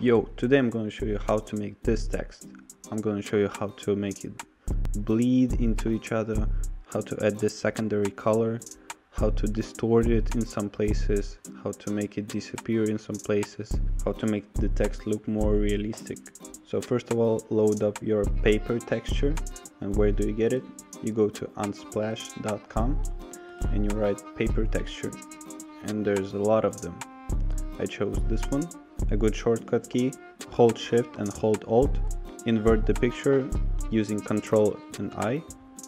Yo, today I'm going to show you how to make this text. I'm going to show you how to make it bleed into each other, how to add the secondary color, how to distort it in some places, how to make it disappear in some places, how to make the text look more realistic. So first of all, load up your paper texture and where do you get it? You go to unsplash.com and you write paper texture and there's a lot of them. I chose this one. A good shortcut key, hold shift and hold alt, invert the picture using control and I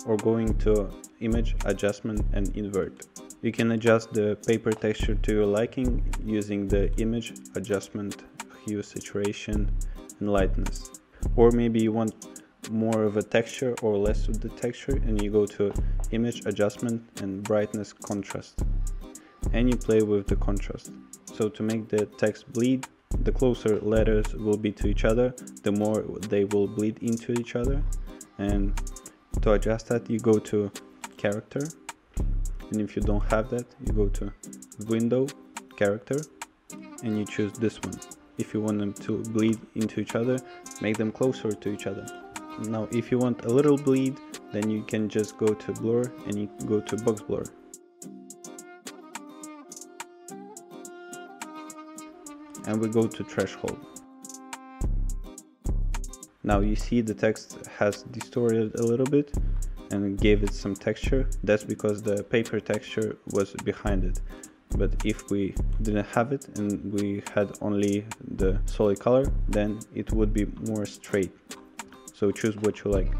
or going to image adjustment and invert. You can adjust the paper texture to your liking using the image adjustment, hue, saturation and lightness. Or maybe you want more of a texture or less of the texture and you go to image adjustment and brightness contrast and you play with the contrast. So to make the text bleed, the closer letters will be to each other, the more they will bleed into each other. And to adjust that, you go to character. And if you don't have that, you go to window, character, and you choose this one. If you want them to bleed into each other, make them closer to each other. Now, if you want a little bleed, then you can just go to blur and you go to box blur. And we go to threshold. Now you see the text has distorted a little bit and gave it some texture. That's because the paper texture was behind it. But if we didn't have it and we had only the solid color, then it would be more straight. So choose what you like.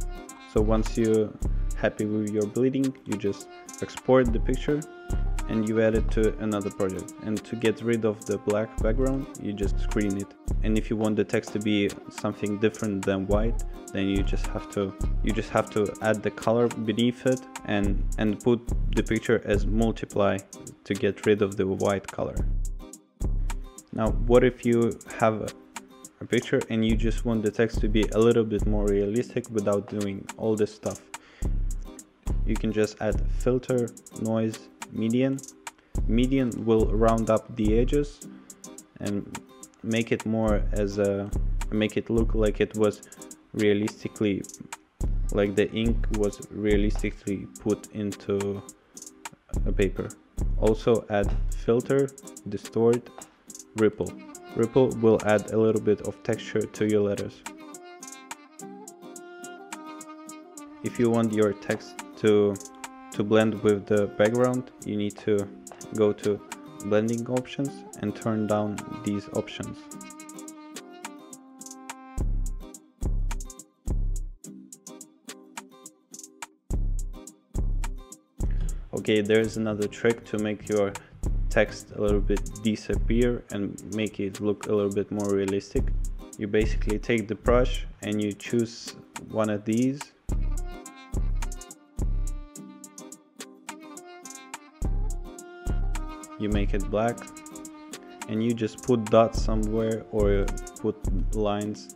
So once you're happy with your bleeding, you just export the picture and you add it to another project. And to get rid of the black background you just screen it. And if you want the text to be something different than white then you just have to you just have to add the color beneath it and and put the picture as multiply to get rid of the white color. Now what if you have a, a picture and you just want the text to be a little bit more realistic without doing all this stuff you can just add filter noise median. Median will round up the edges and make it more as a make it look like it was realistically like the ink was realistically put into a paper. Also add filter, distort, ripple. Ripple will add a little bit of texture to your letters. If you want your text to to blend with the background you need to go to blending options and turn down these options. Okay, there's another trick to make your text a little bit disappear and make it look a little bit more realistic. You basically take the brush and you choose one of these you make it black and you just put dots somewhere or put lines.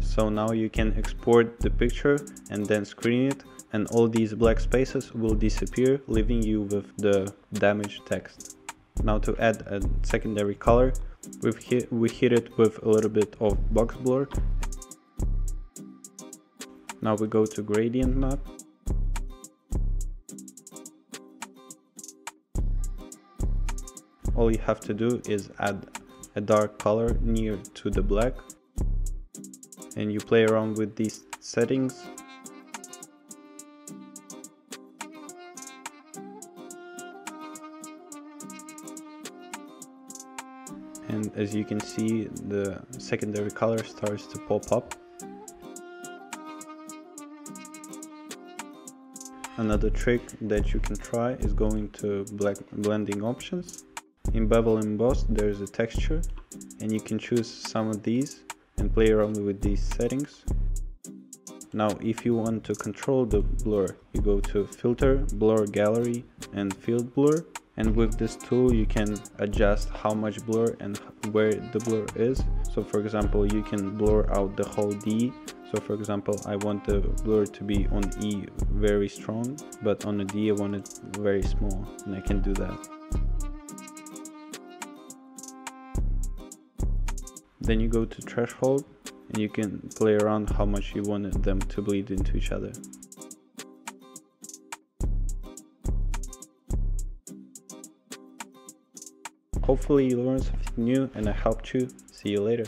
So now you can export the picture and then screen it and all these black spaces will disappear leaving you with the damaged text. Now to add a secondary color We've hit, we hit it with a little bit of box blur. Now we go to gradient map. All you have to do is add a dark color near to the black and you play around with these settings and as you can see the secondary color starts to pop up. Another trick that you can try is going to black blending options. In Bevel and Emboss there's a texture and you can choose some of these and play around with these settings. Now if you want to control the blur, you go to Filter, Blur Gallery and Field Blur and with this tool you can adjust how much blur and where the blur is so for example you can blur out the whole D so for example, I want the blur to be on E very strong, but on the D I want it very small, and I can do that. Then you go to threshold, and you can play around how much you want them to bleed into each other. Hopefully you learned something new and I helped you. See you later.